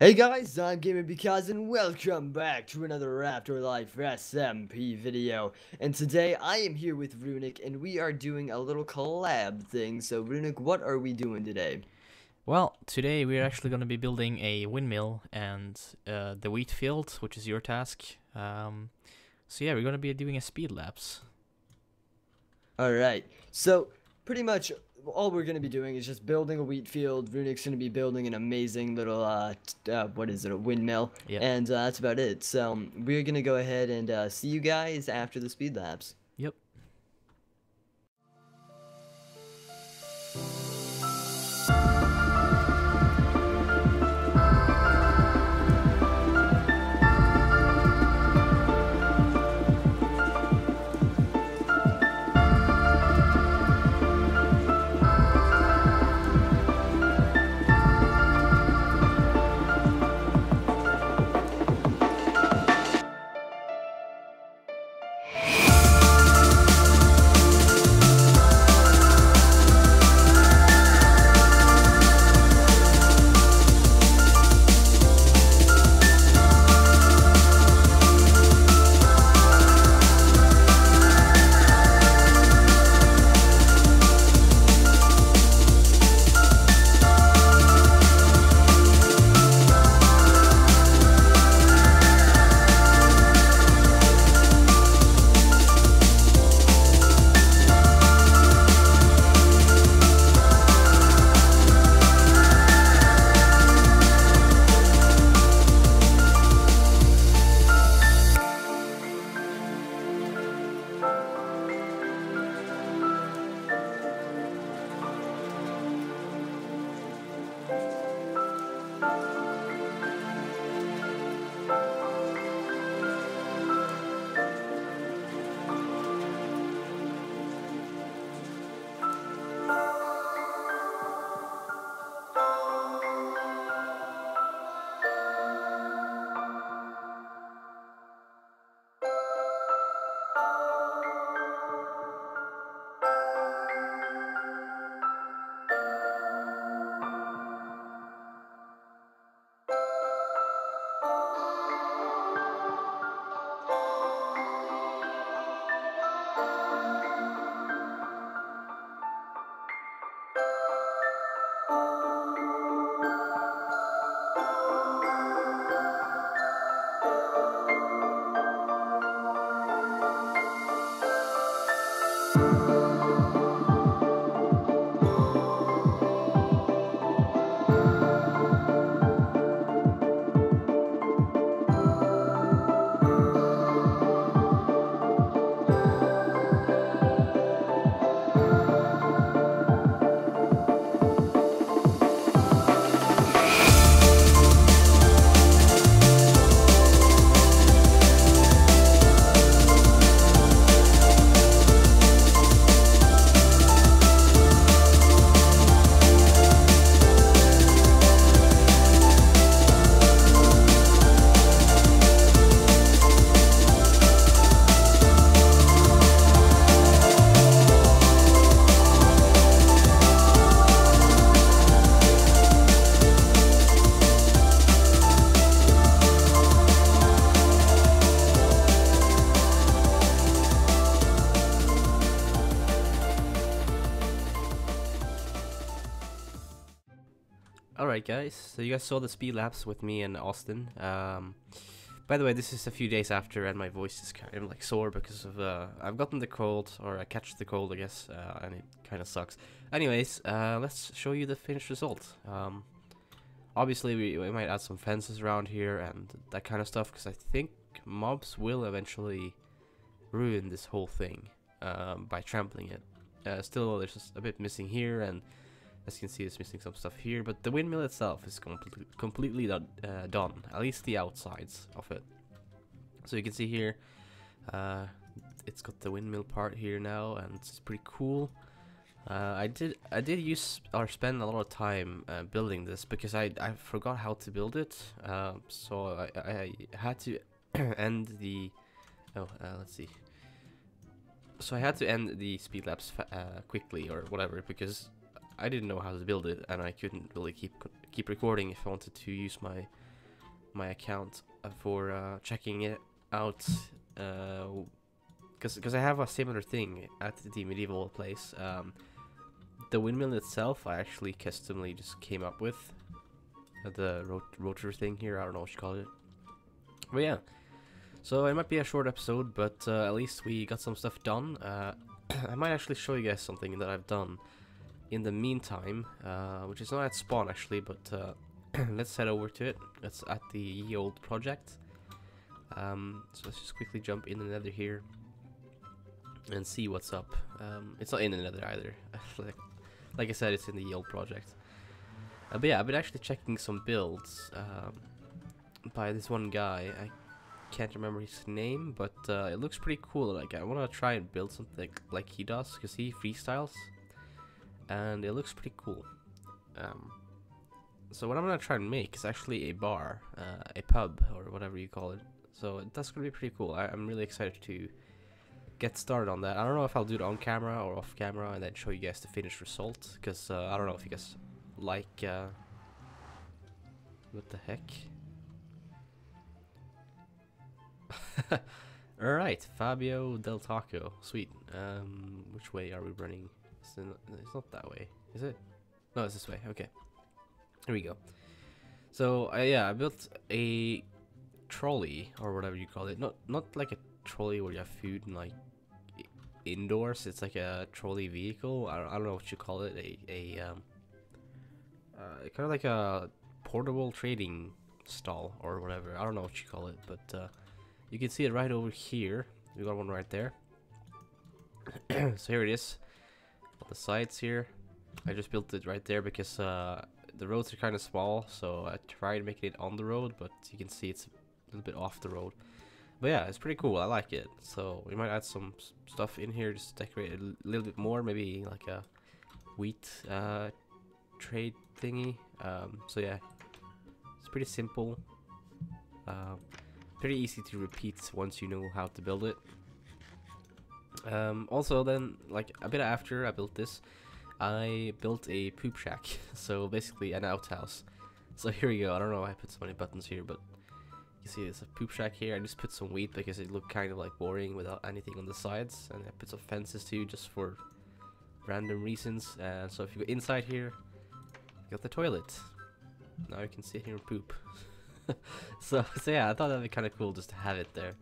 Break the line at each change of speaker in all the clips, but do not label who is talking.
Hey guys, I'm GamingBecause and welcome back to another AfterLife SMP video. And today I am here with Runic and we are doing a little collab thing. So Runic, what are we doing today?
Well, today we're actually going to be building a windmill and uh, the wheat field, which is your task. Um, so yeah, we're going to be doing a speed lapse.
Alright, so pretty much all we're going to be doing is just building a wheat field. Runic's going to be building an amazing little, uh, uh, what is it, a windmill.
Yeah.
And uh, that's about it. So um, we're going to go ahead and uh, see you guys after the speed lapse.
Yep. Alright guys, so you guys saw the speed lapse with me and Austin. Um, by the way, this is a few days after and my voice is kind of like sore because of, uh, I've gotten the cold, or I catch the cold I guess, uh, and it kind of sucks. Anyways, uh, let's show you the finished result. Um, obviously we, we might add some fences around here and that kind of stuff because I think mobs will eventually ruin this whole thing um, by trampling it. Uh, still, there's just a bit missing here and as you can see, it's missing some stuff here, but the windmill itself is completely completely done, uh, done. At least the outsides of it. So you can see here, uh, it's got the windmill part here now, and it's pretty cool. Uh, I did I did use or spend a lot of time uh, building this because I I forgot how to build it. Uh, so I, I had to end the oh uh, let's see. So I had to end the speed lapse uh, quickly or whatever because I didn't know how to build it, and I couldn't really keep keep recording if I wanted to use my my account uh, for uh, checking it out. Because because I have a similar thing at the medieval place. Um, the windmill itself, I actually customly just came up with. Uh, the rot rotor thing here, I don't know what you call it. But yeah, so it might be a short episode, but uh, at least we got some stuff done. Uh, I might actually show you guys something that I've done in the meantime, uh, which is not at spawn actually, but uh, let's head over to it. It's at the ye old project. Um, so let's just quickly jump in the nether here and see what's up. Um, it's not in the nether either. like, like I said, it's in the ye old project. Uh, but yeah, I've been actually checking some builds um, by this one guy. I can't remember his name, but uh, it looks pretty cool. Like I want to try and build something like he does, because he freestyles, and it looks pretty cool. Um, so what I'm gonna try and make is actually a bar, uh, a pub, or whatever you call it. So that's gonna be pretty cool. I I'm really excited to get started on that. I don't know if I'll do it on camera or off camera, and then show you guys the finished result, because uh, I don't know if you guys like. Uh, what the heck? Alright, Fabio Del Taco. Sweet. Um, which way are we running? It's, not that way, is it? No, it's this way. Okay. Here we go. So, uh, yeah, I built a trolley, or whatever you call it. Not not like a trolley where you have food and, like, indoors. It's like a trolley vehicle. I don't, I don't know what you call it. A, a um, uh, kind of like a portable trading stall or whatever. I don't know what you call it, but uh, you can see it right over here. We got one right there. so here it is. The sides here. I just built it right there because uh, the roads are kind of small. So I tried making it on the road, but you can see it's a little bit off the road. But yeah, it's pretty cool. I like it. So we might add some stuff in here just decorate it a little bit more. Maybe like a wheat uh, trade thingy. Um, so yeah, it's pretty simple. Um, pretty easy to repeat once you know how to build it. Um, also then, like a bit after I built this, I built a poop shack. so basically an outhouse. So here we go. I don't know why I put so many buttons here, but you see there's a poop shack here. I just put some wheat because it looked kind of like boring without anything on the sides. And I put some fences too, just for random reasons. And so if you go inside here, you got the toilet. Now you can sit here and poop. so, so yeah, I thought that'd be kind of cool just to have it there.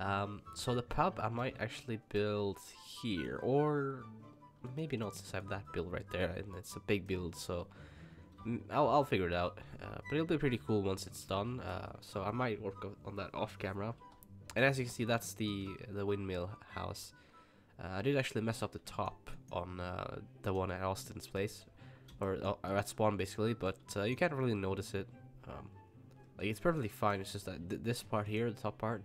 Um, so the pub I might actually build here, or maybe not since I have that build right there, and it's a big build, so mm, I'll, I'll figure it out. Uh, but it'll be pretty cool once it's done, uh, so I might work on that off camera. And as you can see, that's the the windmill house. Uh, I did actually mess up the top on uh, the one at Austin's place, or, or at spawn basically, but uh, you can't really notice it. Um, like it's perfectly fine. It's just that th this part here, the top part,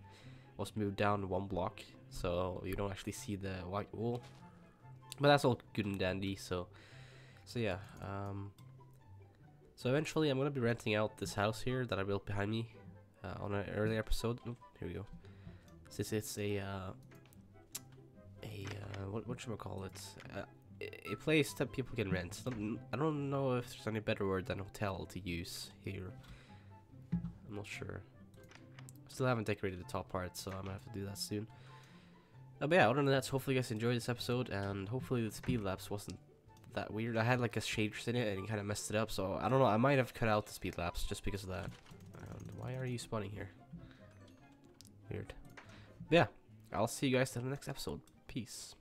was moved down one block, so you don't actually see the white wool. But that's all good and dandy. So, so yeah. Um, so eventually, I'm gonna be renting out this house here that I built behind me uh, on an earlier episode. Here we go. Since it's a uh, a uh, what what should we call it? Uh, a place that people can rent. I don't know if there's any better word than hotel to use here. I'm not sure. Still haven't decorated the top part, so I'm gonna have to do that soon. Uh, but yeah, other than that, hopefully you guys enjoyed this episode, and hopefully the speed lapse wasn't that weird. I had like a shaders in it, and kind of messed it up, so I don't know. I might have cut out the speed lapse just because of that. And why are you spawning here? Weird. But yeah, I'll see you guys in the next episode. Peace.